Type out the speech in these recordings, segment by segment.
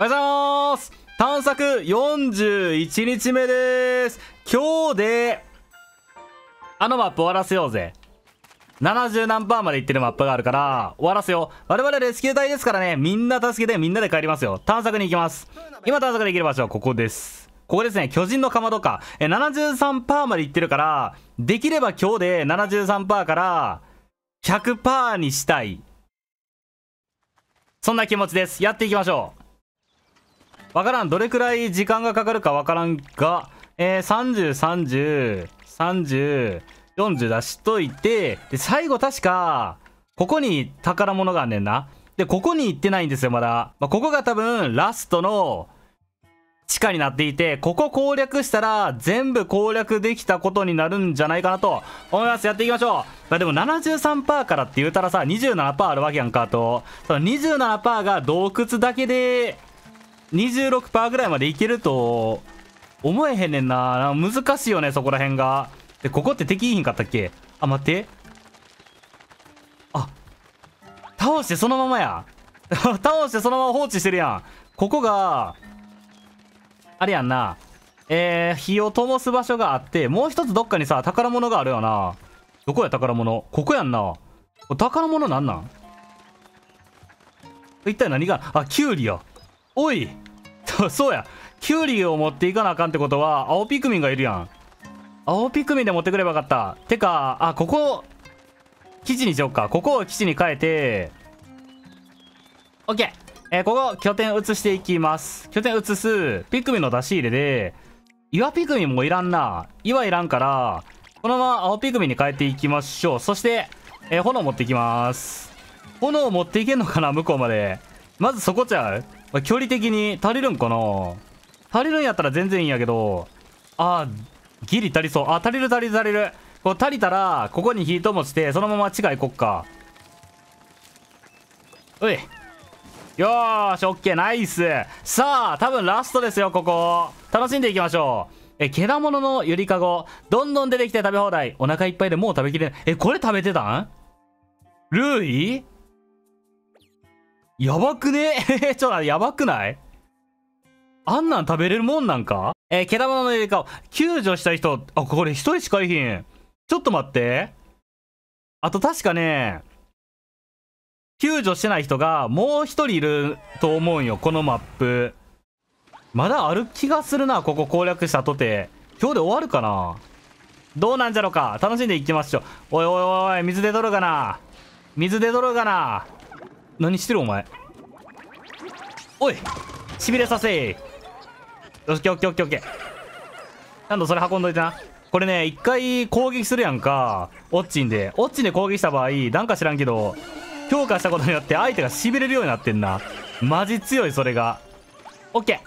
おはようございます探索41日目です今日で、あのマップ終わらせようぜ。70何パーまで行ってるマップがあるから、終わらせよう。我々レスキュー隊ですからね、みんな助けてみんなで帰りますよ。探索に行きます。今探索できる場所はここです。ここですね、巨人のかまどか。え、73パーまで行ってるから、できれば今日で73パーから100パーにしたい。そんな気持ちです。やっていきましょう。わからん。どれくらい時間がかかるかわからんが、えー、30、30、30、40出しといて、で、最後確か、ここに宝物があんねんな。で、ここに行ってないんですよ、まだ。まあ、ここが多分、ラストの、地下になっていて、ここ攻略したら、全部攻略できたことになるんじゃないかなと思います。やっていきましょう。まあ、でも73%からって言うたらさ、27%あるわけやんかと。その27%が洞窟だけで、26%ぐらいまでいけると思えへんねんな。難しいよねそこら辺が。でここって敵いひんかったっけ？あ待って。あ倒してそのままや。倒してそのまま放置してるやん。ここがあれやんな。えー、火を灯す場所があってもう一つどっかにさ宝物があるよな。どこや宝物？ここやんな。宝物なんなん？一体何が？あキュウリや。おい。そうや。キュウリを持っていかなあかんってことは青ピクミンがいるやん。青ピクミンで持ってくればよかった。てかあここ基地にしよっか。ここを基地に変えて OK えー、ここ拠点移していきます。拠点移すピクミンの出し入れで岩ピクミンもいらんな。岩いらんからこのまま青ピクミンに変えていきましょう。そして、えー、炎持っていきます。炎持っていけんのかな向こうまで。まずそこちゃう。距離的に足りるんかな？足りるんやったら全然いいんやけど、あギリ足りそう。あ、足りる足りる足りる。こう足りたら、ここに火灯して、そのまま地下行こっか。おい。よーし、オッケー、ナイス。さあ、多分ラストですよ、ここ。楽しんでいきましょう。え、けだもののゆりかご。どんどん出てきて食べ放題。お腹いっぱいでもう食べきれない。え、これ食べてたん？ルイ？やばくね？え ちょっとやばくない？あんなん食べれるもんなんか？えー、毛玉のエリカを救助した人、あ、これ一人しかいひん。ちょっと待って。あと確かね、救助してない人がもう一人いると思うんよ、このマップ。まだある気がするな、ここ攻略したとて。今日で終わるかな？どうなんじゃろか？楽しんでいきましょう。おいおいおい、水出とるかな水出とるかな何してるお前？おいしびれさせよしオッケーオッケーオッケーオッケー。ちゃんとそれ運んどいてな。これね一回攻撃するやんか。オッチンで。オッチンで攻撃した場合なんか知らんけど強化したことによって相手がしびれるようになってんな。マジ強いそれが。オッケー。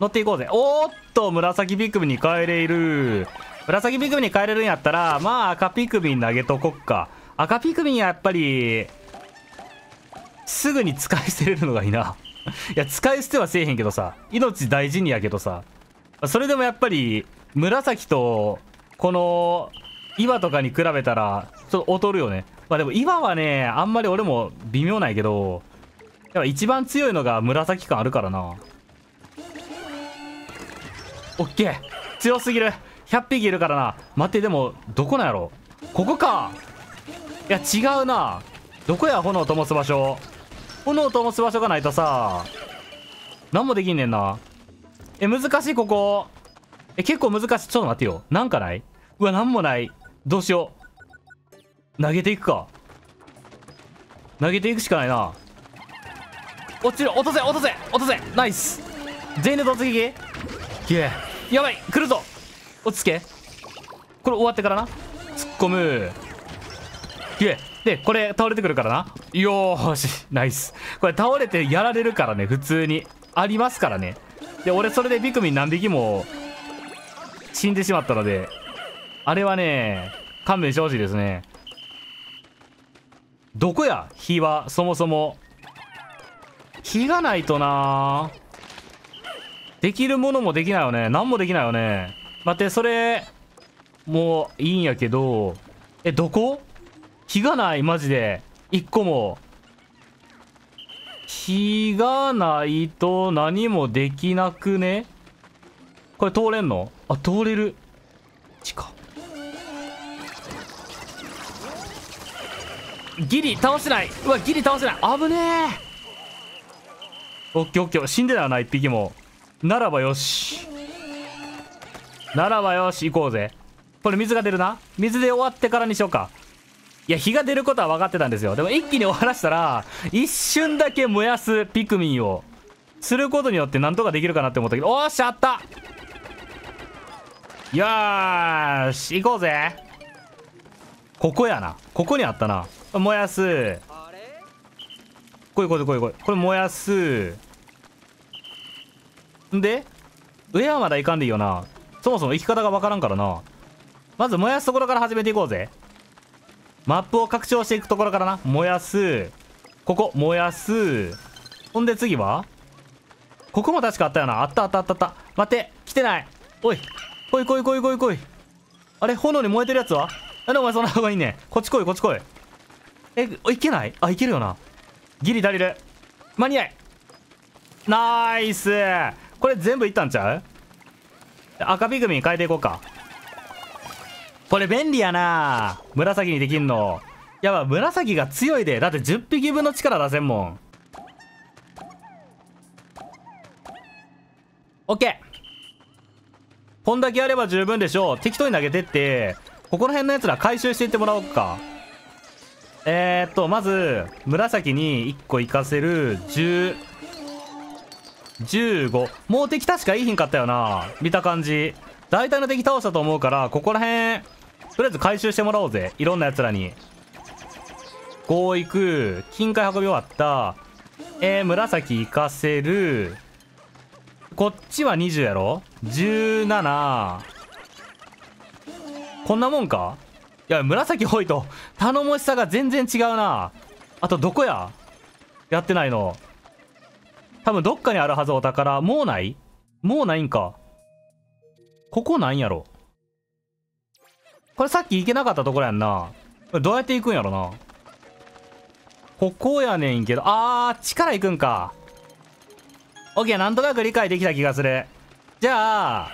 乗っていこうぜ。おーっと紫ピクミンに変えれる。紫ピクミンに変えれるんやったらまあ赤ピクミン投げとこっか。赤ピクミンはやっぱりすぐに使い捨てれるのがいいな。いや使い捨てはせえへんけどさ命大事にやけどさ。それでもやっぱり紫とこの岩とかに比べたらちょっと劣るよね。まあでも岩はねあんまり俺も微妙ないけどやっぱ一番強いのが紫感あるからな。オッケー。強すぎる。100匹いるからな。待ってでもどこなんやろ。ここか。いや違うな。どこや炎を灯す場所。炎を灯す場所がないとさ何もできんねんな。え難しいここ。え結構難しい。ちょっと待ってよ。なんかない？うわ何もない。どうしよう。投げていくか。投げていくしかないな。落ちる。落とせ落とせ落とせ。ナイス。全員で突撃。きえやばい。来るぞ。落ち着け。これ終わってからな。突っ込む。きえでこれ倒れてくるからな。よーし。ナイス。これ倒れてやられるからね普通に。ありますからね。で俺それでピクミン何匹も死んでしまったのであれはね勘弁してほしいですね。どこや？火はそもそも。火がないとな。できるものもできないよね。何もできないよね。待ってそれもういいんやけど。えどこ？火がないマジで。一個も。火がないと何もできなくね？これ通れんの？あ通れる。地下。ギリ倒せない。うわギリ倒せない。危ねえ。オッケーオッケー。死んではない一匹も。ならばよし。ならばよし行こうぜ。これ水が出るな。水で終わってからにしようか。いや火が出ることは分かってたんですよ。でも一気に終わらせたら一瞬だけ燃やすピクミンをすることによってなんとかできるかなって思ったけどおーしあった。よーし行こうぜ。ここやな。ここにあったな。燃やす。こいこいこいこい。これ燃やす。んで上はまだ行かんでいいよな。そもそも行き方がわからんからな。まず燃やすところから始めていこうぜ。マップを拡張していくところからな。燃やす。ここ燃やす。ほんで次は？ここも確かあったよな。あったあったあったあった。待って来てない。おい来い来い来い来い来い。あれ炎に燃えてるやつは？なんでお前そんな方がいいね。こっち来いこっち来い。えいけない？あいけるよな。ギリ足りる。間に合い。ナイス。これ全部いったんちゃう？赤ピグミン変えていこうか。これ便利やな。紫にできんの。やば紫が強いで。だって10匹分の力出せんもん。オッケー。こんだけやれば十分でしょう。適当に投げてって。ここら辺のやつら回収していってもらおうか。えー、っとまず紫に1個いかせる。10 15もう敵確かいいひんかったよな。見た感じ。大体の敵倒したと思うからここら辺とりあえず回収してもらおうぜ。いろんなやつらに。5行く金塊運び終わった。えー、紫行かせる。こっちは20やろ？17こんなもんか？いや紫多いと頼もしさが全然違うな。あとどこや？やってないの。多分どっかにあるはずお宝。もうない？もうないんか。ここなんやろ？これさっき行けなかったところやんな。これどうやって行くんやろな。ここやねんけど。あー力行くんか。オッケーなんとなく理解できた気がする。じゃあ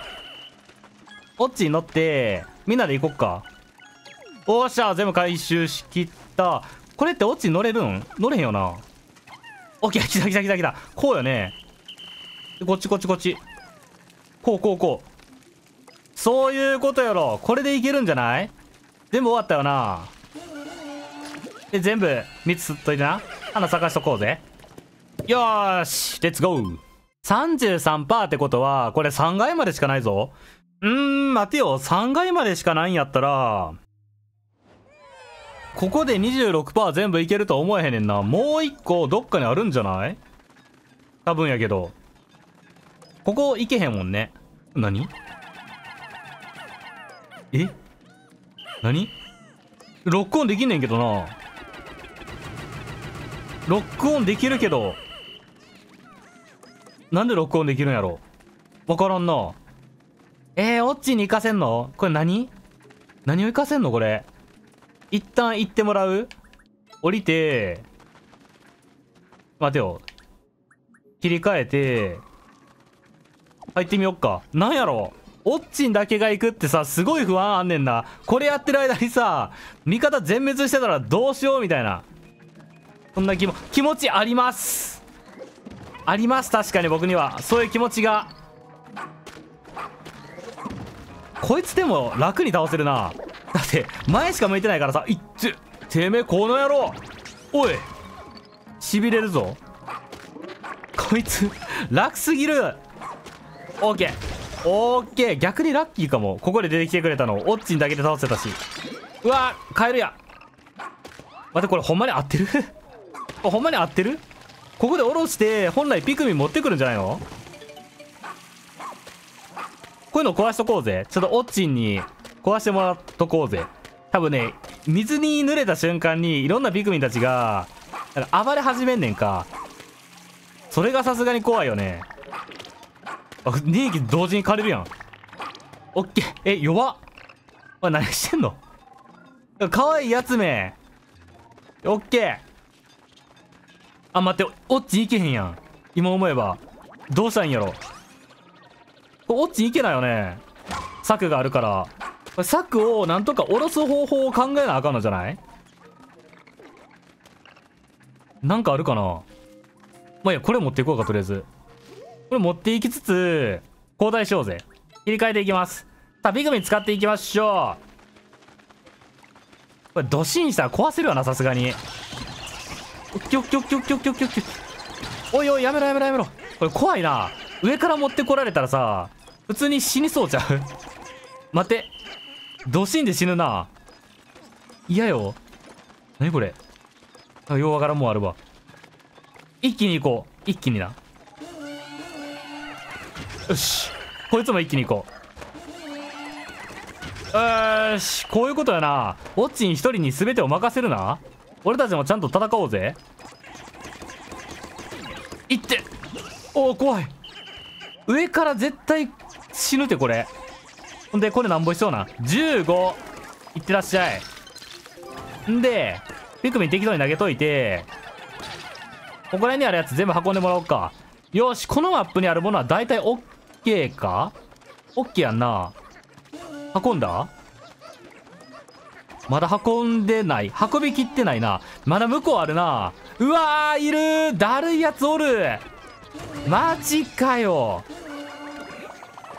オッチに乗ってみんなで行こっか。おっしゃ全部回収しきった。これってオッチに乗れるん？乗れへんよな。オッケー来た来た来た来た。こうよね。こっちこっちこっち。こうこうこう。そういうことやろ。これでいけるんじゃない？全部終わったよな。で全部3つ吸っといてな。花咲かしとこうぜ。よーしレッツゴー33%ってことはこれ3階までしかないぞ。うーん待てよ。3階までしかないんやったらここで26%全部いけると思えへんねんな。もう1個どっかにあるんじゃない？多分やけど。ここいけへんもんね。何？え？何？ロックオンできんねんけどな。ロックオンできるけど。なんでロックオンできるんやろ？わからんな。えー、オッチに行かせんの？これ何？何を行かせんの？これ。一旦行ってもらう？降りて。待てよ。切り替えて。入ってみよっか。なんやろ？オッチンだけが行くってさすごい不安あんねんな。これやってる間にさ味方全滅してたらどうしようみたいな。そんな気も気持ちあります。あります確かに僕には。そういう気持ちが。こいつでも楽に倒せるな。だって前しか向いてないからさいっててめえこの野郎。おいしびれるぞ。こいつ楽すぎる。オッケー。オッケー逆にラッキーかも。ここで出てきてくれたの。オッチンだけで倒せたし。うわカエルや。待ってこれほんまに合ってる？ほんまに合ってる？ここで下ろして本来ピクミン持ってくるんじゃないの？こういうの壊しとこうぜ。ちょっとオッチンに壊してもらっとこうぜ。多分ね水に濡れた瞬間にいろんなピクミンたちがなんか暴れ始めんねんか。それがさすがに怖いよね。あ2匹同時に枯れるやん。オッケー。え弱っ。おい何してんの？かわいいやつめ。オッケー。あ待ってオッチいけへんやん。今思えば。どうしたらいいんやろ？オッチいけないよね。柵があるから。これ柵をなんとか下ろす方法を考えなあかんのじゃない？なんかあるかな？まあいやこれ持っていこうかとりあえず。これ持っていきつつ交代しようぜ。切り替えていきます。さあピグミ使っていきましょう。これドシンしたら壊せるわなさすがに。オッケーオッケーオッケーオッケーオッケーオッケーオッケーおいおいやめろやめろやめろ。これ怖いな。上から持ってこられたらさ普通に死にそうちゃう。待って。ドシンで死ぬな。嫌よ。何これ。あようわからんもんあるわ。一気に行こう。一気にな。よし。こいつも一気に行こう。よしこういうことやな。ウォッチン一人に全てを任せるな。俺たちもちゃんと戦おうぜ。いって。おお怖い。上から絶対死ぬてこれ。ほんでこれなんぼしそうな。15いってらっしゃい。んでピクミン適当に投げといて。ここら辺にあるやつ全部運んでもらおうか。よしこのマップにあるものは大体 OK か ?OK やんな。運んだ？まだ運んでない。運びきってないな。まだ向こうあるな。うわーいる。だるいやつおる。マジかよ。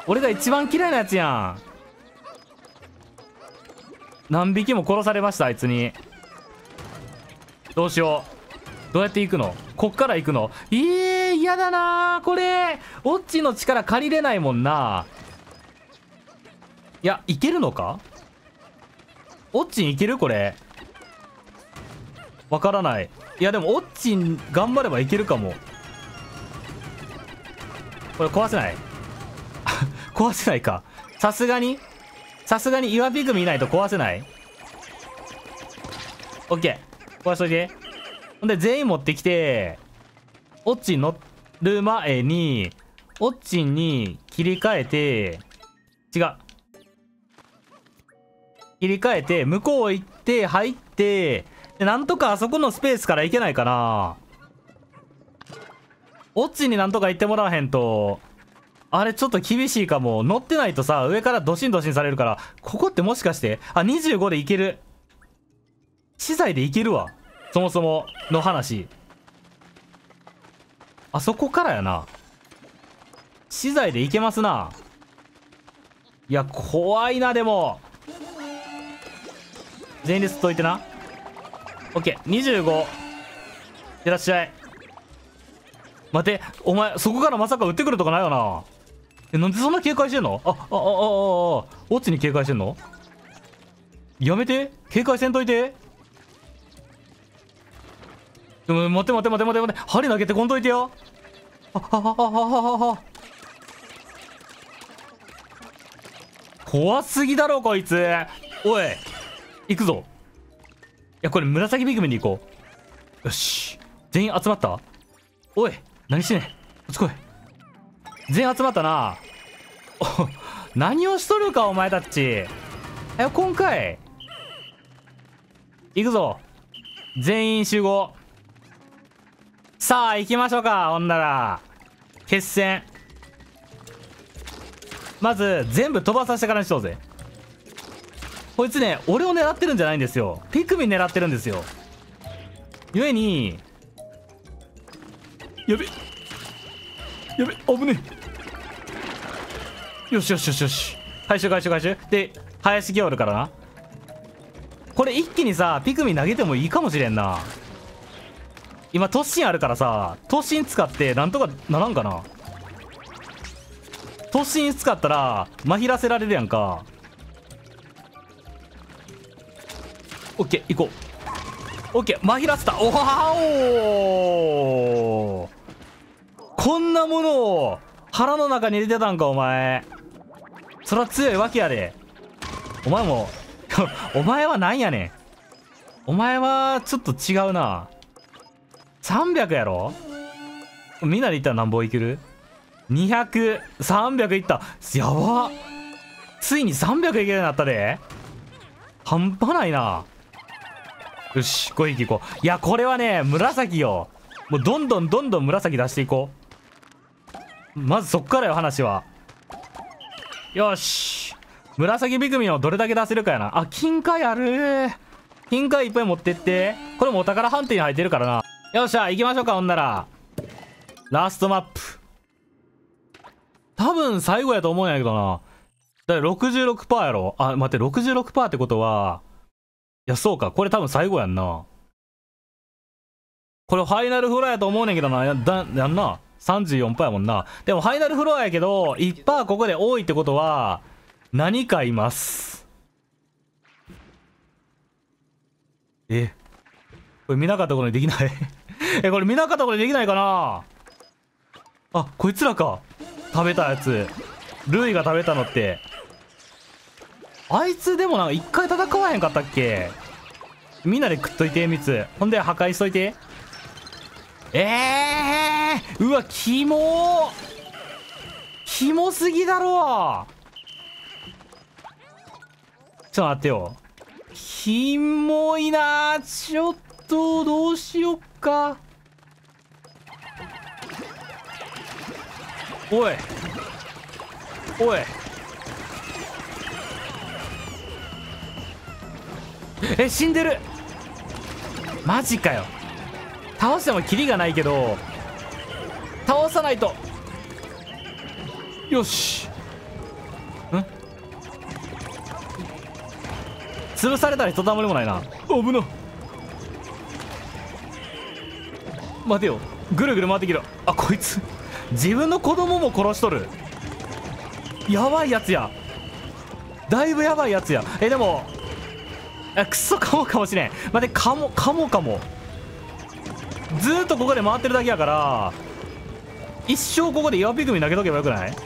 俺が一番嫌いなやつやん。何匹も殺されましたあいつに。どうしよう。どうやって行くの？こっから行くの？えー、嫌だなこれオッチの力借りれないもんな。いやいけるのか？オッチンいける？これ。わからない。いやでもオッチン頑張ればいけるかも。これ壊せない？壊せないか。さすがに？さすがに岩ピグミいないと壊せない？オッケー。壊しといて。ほんで全員持ってきてオッチン乗る前にオッチンに切り替えて違う。切り替えて向こう行って入ってでなんとかあそこのスペースから行けないかな。オッチになんとか行ってもらわへんとあれちょっと厳しいかも。乗ってないとさ上からドシンドシンされるからここってもしかしてあ25でいける。資材でいけるわ。そもそもの話。あそこからやな。資材でいけますな。いや怖いなでも。前列といてな。OK25 いってらっしゃい。待て。お前そこからまさか撃ってくるとかないよな。えなんでそんな警戒してんの？ああああああオッチに警戒してんのやめて警戒せんといてでも待って待って待って待って待て。針投げてこんといてよ。ああああああ怖すぎだろこいつ。おい行くぞ。いやこれ紫ビグミに行こう。よし。全員集まった？おい何してん？ねんこっち来い。全員集まったな。お 何をしとるかお前たち。え今回。行くぞ。全員集合。さあ行きましょうか。ほんなら。決戦。まず全部飛ばさせてからにしようぜ。こいつね俺を狙ってるんじゃないんですよ。ピクミン狙ってるんですよ。ゆえにやべ。やべ危ねえ。よしよしよしよし。回収回収回収。で林木おるからな。これ一気にさピクミン投げてもいいかもしれんな。今突進あるからさ突進使ってなんとかならんかな？突進使ったらまひらせられるやんか。オッケー行こう。オッケーまひらせた。おはおこんなものを腹の中に入れてたんかお前。そら強いわけやで。お前も お前はなんやねん。お前はちょっと違うな。300やろ？みんなでいったら何本いける？200300いった。やば。ついに300いけるようになったで。半端ないな。よし5匹いこう。いやこれはね紫よ。もうどんどんどんどん紫出していこう。まずそっからよ話は。よし。紫ビクミンをどれだけ出せるかやな。あ金塊ある。金塊いっぱい持ってって。これもお宝判定に入ってるからな。よっしゃ行きましょうかほんなら。ラストマップ。多分最後やと思うんやけどな。だから66%やろ？あ待って66%ってことはいやそうか。これ多分最後やんな。これファイナルフロアやと思うねんけどな。やだやんな。34%やもんな。でもファイナルフロアやけど1%ここで多いってことは何かいます。え？これ見なかったことにできない？えこれ見なかったことできないかな？あこいつらか。食べたやつ。ルイが食べたのって。あいつでもなんか一回戦わへんかったっけ？みんなで食っといて蜜ほんで破壊しといて。ええー、うわキモ。キモすぎだろ。ちょっと待ってよ。キモいな。ちょっとどうしよっか。おい。おい。え死んでる。マジかよ。倒してもキリがないけど。倒さないと。よし。ん？潰されたらひとたまりもないな。危な。待てよ。ぐるぐる回ってきるあこいつ。自分の子供も殺しとる。やばいやつや。だいぶやばいやつや。えでもあクソカモかもしれん。待ってカモカモかも。ずーっとここで回ってるだけやから一生ここで岩ピクミ投げとけばよくない？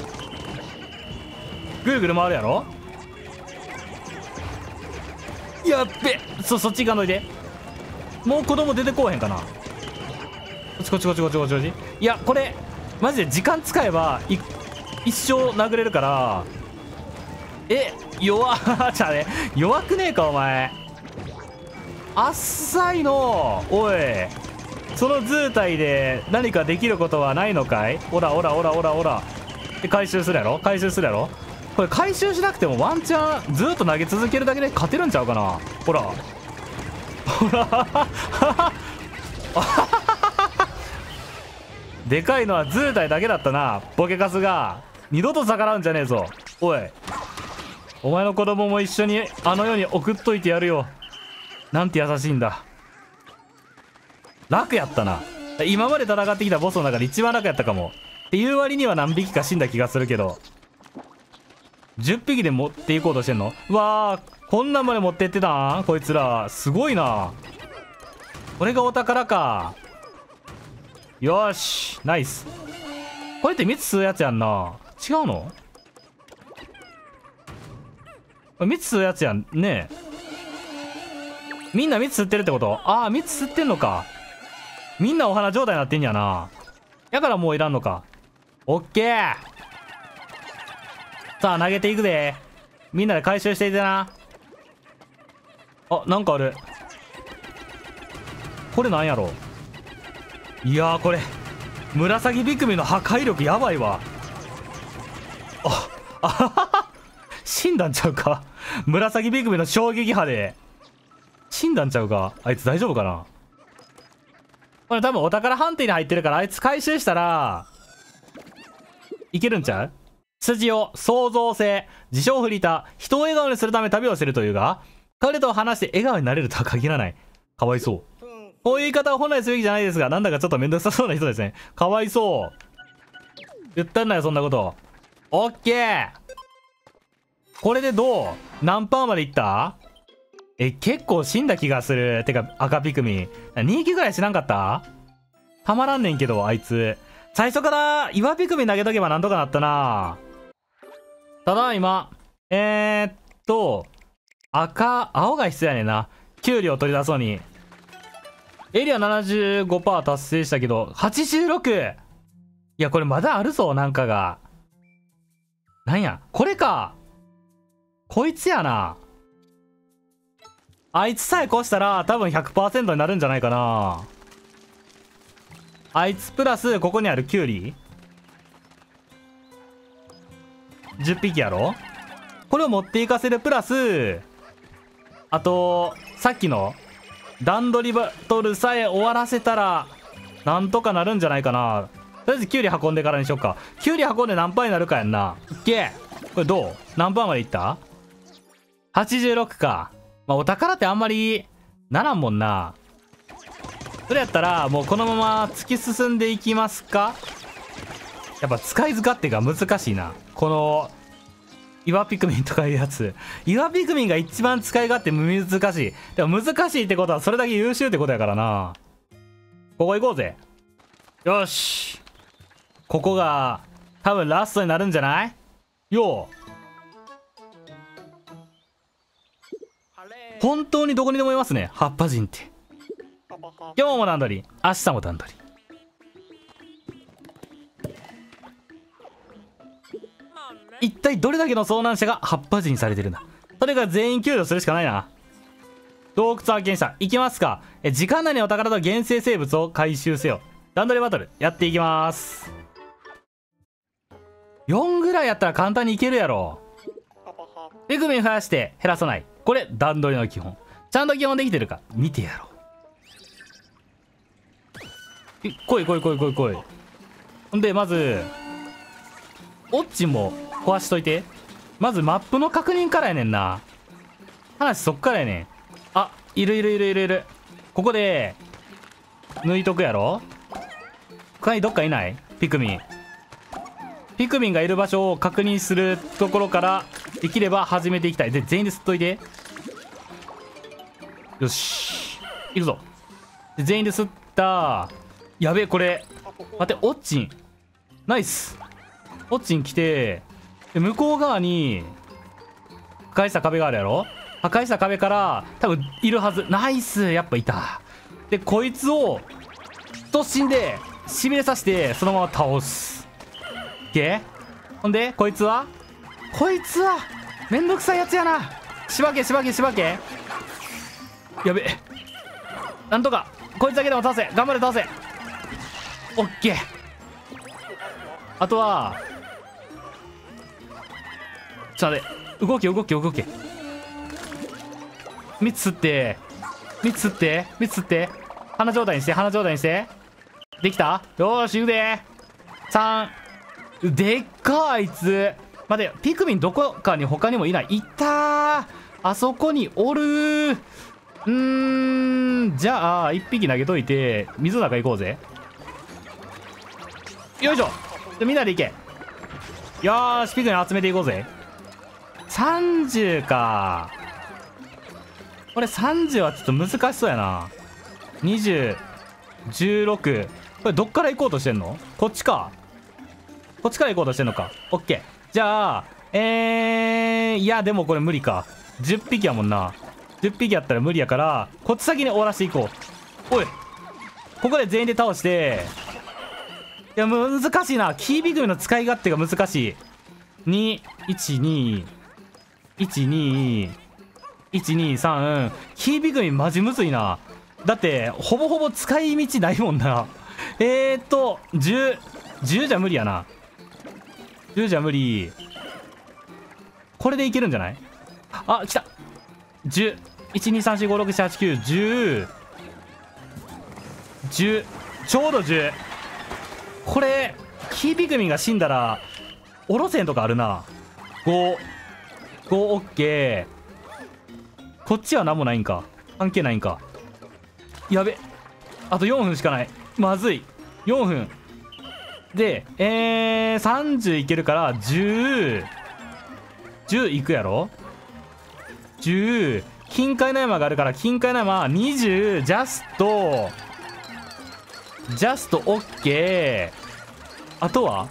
ぐるぐる回るやろ？やっべ。そそっち行かんといて。もう子供出てこうへんかな。こっちこっちこっちこっちこっちこっちいやこれマジで時間使えば一生殴れるからえ弱じゃね弱くねえかお前。あっさいのおい。その図体で何かできることはないのかい？オラオラオラオラオラで回収するやろ？回収するやろ？これ回収しなくてもワンチャンずっと投げ続けるだけで勝てるんちゃうかな？ほら。ほら。あははでかいのは図体だけだったな。ボケカスが二度と逆らうんじゃねえぞ。おい。お前の子供も一緒にあの世に送っといてやるよ。なんて優しいんだ。楽やったな。今まで戦ってきたボスの中で一番楽やったかも。っていう割には何匹か死んだ気がするけど。10匹で持っていこうとしてんの？うわーこんなんまで持ってってたん？こいつらすごいな。これがお宝か。よしナイス。これって蜜吸うやつやんな。違うの？蜜吸うやつやんね。えみんな蜜吸ってるってこと？ああ蜜吸ってんのか。みんなお花状態になってんやな。やからもういらんのか。オッケー。さあ投げていくで。みんなで回収していてな。あなんかある。これなんやろ？いやこれ紫ビクミの破壊力やばいわ。ああはは死んだんちゃうか。紫ビクミの衝撃波で。死んだんちゃうか。あいつ大丈夫かな。これ多分お宝判定に入ってるからあいつ回収したらいけるんちゃう？筋を創造性自称フリーター人を笑顔にするため旅をしてるというが彼と話して笑顔になれるとは限らない。かわいそう。こういう言い方は本来すべきじゃないですがなんだかちょっとめんどくさそうな人ですね。かわいそう。言ったんだよそんなこと。オッケー。これでどう？何パーまでいった？え結構死んだ気がする。てか赤ピクミン。2匹ぐらい知らんかった？たまらんねんけどあいつ。最初から岩ピクミン投げとけばなんとかなったな。ただいま。えー、っと赤青が必要やねんな。給料取り出そうに。エリア75%達成したけど 86! いやこれまだあるぞなんかが。なんやこれか。こいつやな。あいつさえ越したら多分100%になるんじゃないかな。あいつプラスここにあるキュウリ。10匹やろ。これを持っていかせるプラスあとさっきの段取りバトルさえ終わらせたらなんとかなるんじゃないかな。とりあえずキュウリ運んでからにしよっか。キュウリ運んで何パーになるかやんな。オッケーこれどう？何パーまでいった ?86 か。まあお宝ってあんまりならんもんな。それやったらもうこのまま突き進んでいきますか？やっぱ使い勝手が難しいな。この岩ピクミンとかいうやつ。岩ピクミンが一番使い勝手難しい。でも難しいってことはそれだけ優秀ってことやからな。ここ行こうぜ。よし。ここが多分ラストになるんじゃない？よう。本当にどこにでもいますね。葉っぱ人って。今日も段取り明日も段取り。一体どれだけの遭難者が葉っぱ人にされてるんだ？それが全員救助するしかないな。洞窟発見した行きますか？え時間内にお宝と原生生物を回収せよ。段取りバトルやっていきます。4ぐらいやったら簡単にいけるやろ。ピクミン増やして減らさない。これ段取りの基本。ちゃんと基本できてるか見てやろう。来い来い来い来い来い。ほんでまずオッチも壊しといて。まずマップの確認からやねんな。話そっからやねん。あいるいるいるいるいる。ここで抜いとくやろ。他にどっかいない？ピクミン。ピクミンがいる場所を確認するところからできれば始めていきたい。で全員で吸っといて。よし。いくぞ。で全員で吸った。やべえこれ。待ってオッチン。ナイス。オッチン来て。で向こう側に破壊した壁があるやろ？破壊した壁から多分いるはず。ナイス！やっぱいた。でこいつを突進でしびれさせてそのまま倒す。いけほんでこいつは？こいつはめんどくさいやつやな。しばけしばけしばけ。やべ。えなんとかこいつだけでも倒せ。頑張れ倒せ。オッケー。あとはちょっと待って動け動け動け。3つ吸って。3つ吸って。3つ吸って。鼻状態にして鼻状態にして。できた？よし行くで。3でっかあいつ。待てピクミンどこかに他にもいない。いたあそこにおるうーん。じゃあ1匹投げといて水の中行こうぜ。よいしょ。みんなで行け。よしピクミン集めていこうぜ。30か。これ30はちょっと難しそうやな。2016これどっから行こうとしてんの？こっちか。こっちから行こうとしてんのか。オッケー。じゃあえー、いやでもこれ無理か。10匹やもんな。10匹やったら無理やからこっち先に終わらしていこう。おい。ここで全員で倒して。いや難しいな。キービグミの使い勝手が難しい。212 12123キービグミマジむずいな。だってほぼほぼ使い道ないもんな。えーっと1010じゃ無理やな。10じゃ無理。これでいけるんじゃない？あ来た。10 12345678910 10ちょうど10これキービグミが死んだらおろせんとかあるな。5 5オッケー。こっちは何もないんか？関係ないんか？やべ。あと4分しかない。まずい。4分。でえー、30いけるから1010いくやろ？10近海の山があるから近海の山20ジャスト。ジャストオッケー。あとは？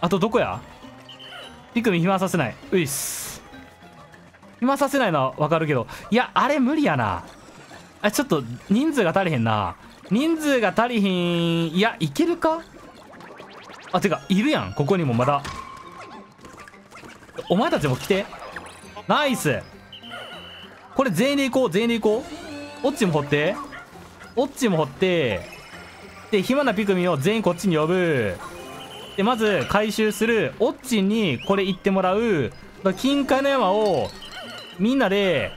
あとどこや？ピクミン暇させない。ういっす。暇させないのはわかるけどいやあれ無理やな。あちょっと人数が足りへんな。人数が足りひん。いやいけるか？あてかいるやん。ここにもまだ。お前たちも来て。ナイス。これ全員で行こう全員で行こう。オッチも掘って。オッチも掘って。で暇なピクミンを全員こっちに呼ぶ。でまず回収する。オッチにこれ行ってもらう。金塊の山をみんなで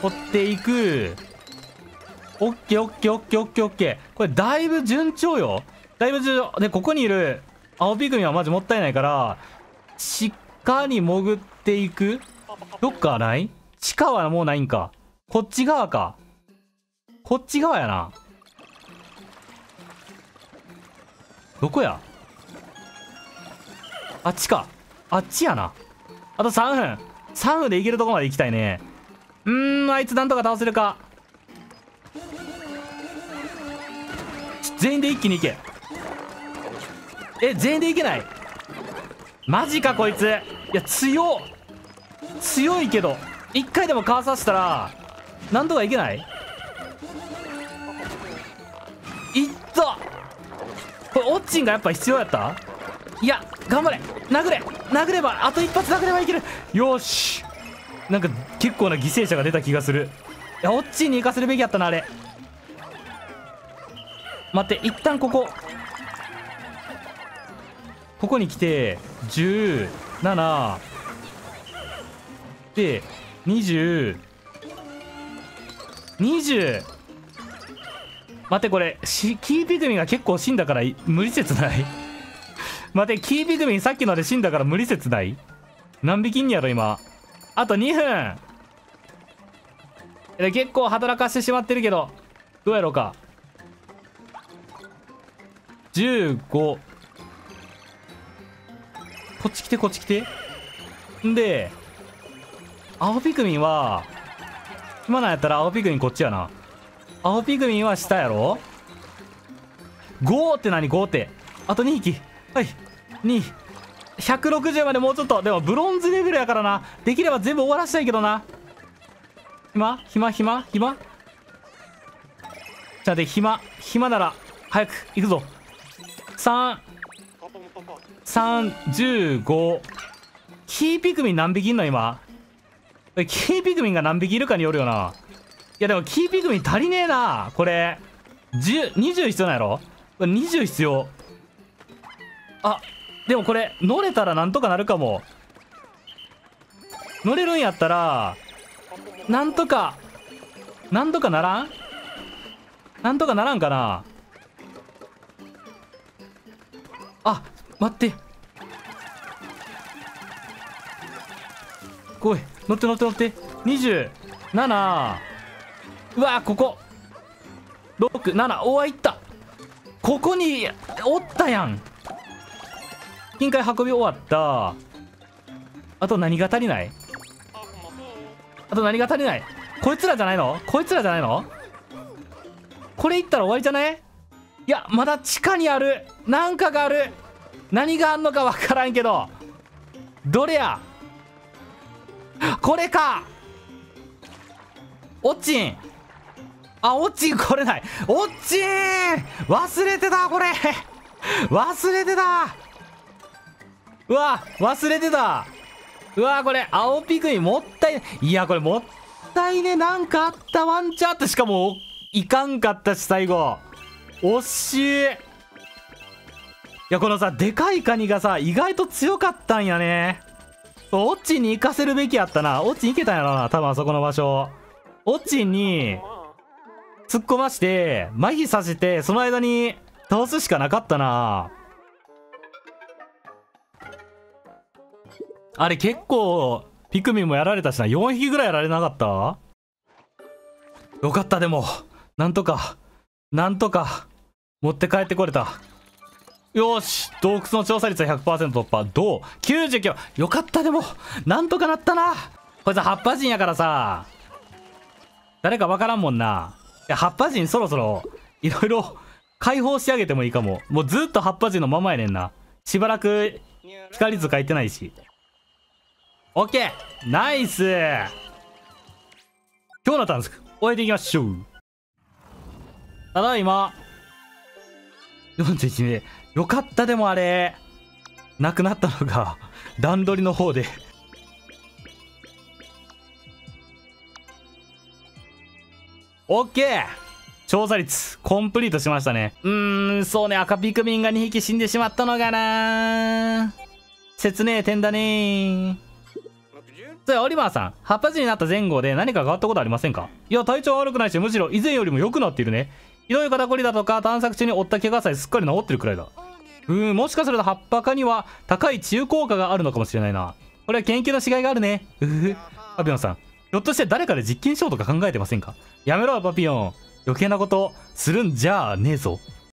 掘っていく。オッケーオッケーオッケーオッケーオッケー。これだいぶ順調よ。だいぶ順調。でここにいる青ピクミはマジもったいないからしっかり潜っていく。どっかはない？地下はもうないんか。こっち側か。こっち側やな。どこや？あっちか。あっちやな。あと3分。3分で行けるとこまで行きたいね。うーんあいつなんとか倒せるか。全員で一気に行け。え全員で行けない？マジかこいつ。いや強強いけど一回でもかわさせたらなんとかいけない？いった。これオッチンがやっぱ必要やった？いや頑張れ。殴れ。殴ればあと一発殴ればいける。よし。なんか結構な犠牲者が出た気がする。いやオッチンに行かせるべきやったなあれ。待って一旦ここ。ここに来て17で2020 20待ってこれキーピグミが結構死んだから無理説ない？待ってキーピグミンさっきので死んだから無理説ない？何匹いんやろ今？あと2分。結構働かしてしまってるけどどうやろうか？15こっち来てこっち来て。んで青ピクミンは今なんやったら青ピクミンこっちやな。青ピクミンは下やろ？5って何？5って。あと2匹。はい。2160までもうちょっと。でもブロンズレベルやからな。できれば全部終わらせたいけどな。暇？暇？暇？暇？じゃあで暇？暇なら早く行くぞ。3315キーピクミン何匹いんの？今。キーピクミンが何匹いるかによるよな。いやでもキーピクミン足りねえな。これ。10 20必要なんやろ？20必要。あでもこれ乗れたらなんとかなるかも。乗れるんやったらなんとかなんとかならん？なんとかならんかな？あ待って。来い乗って乗って乗って。27うわここ。67おわいった。ここにおったやん。金塊運び終わった。あと何が足りない？あと何が足りない？こいつらじゃないの？こいつらじゃないの？これいったら終わりじゃない？いやまだ地下にある。なんかがある。何があんのか分からんけど。どれや？これか。おっちん。あおっちん来れない。おっちん。忘れてたこれ。忘れてた。うわ忘れてた。うわこれ青ピクミンもったいい。やこれもったいねなんかあったワンチャンってしかもいかんかったし最後。惜しい。いやこのさでかいカニがさ意外と強かったんやね。オッチンに行かせるべきやったな。オッチン行けたんやろな多分あそこの場所オッチンに突っ込まして麻痺させてその間に倒すしかなかったな。あれ結構ピクミンもやられたしな。4匹ぐらいやられなかった？よかった。でもなんとかなんとか持って帰ってこれた。よし洞窟の調査率は100%突破。銅99よかった。でもなんとかなったな。こいつ葉っぱ人やからさ。誰かわからんもんな。いや葉っぱ人そろそろいろいろ解放してあげてもいいかも。もうずっと葉っぱ人のままやねんな。しばらく光図書いてないし。オッケーナイス今日のタンスク終えていきましょう。ただいま41名よかったでもあれなくなったのが段取りの方で。オッケー調査率、コンプリートしましたね。うーん、そうね、赤ピクミンが2匹死んでしまったのかな。切ねえ点だね。それオリバーさん、葉っぱ時になった前後で何か変わったことありませんか？いや、体調悪くないし、むしろ以前よりも良くなっているね。ひどい肩こりだとか、探索中に負った怪我さえすっかり治ってるくらいだ。うーん、もしかすると葉っぱ科には高い治癒効果があるのかもしれないな。これは研究のしがいがあるね。うふ。パピヨンさん、ひょっとして誰かで実験しようとか考えてませんか？やめろ、パピヨン。余計なことするんじゃねえぞ。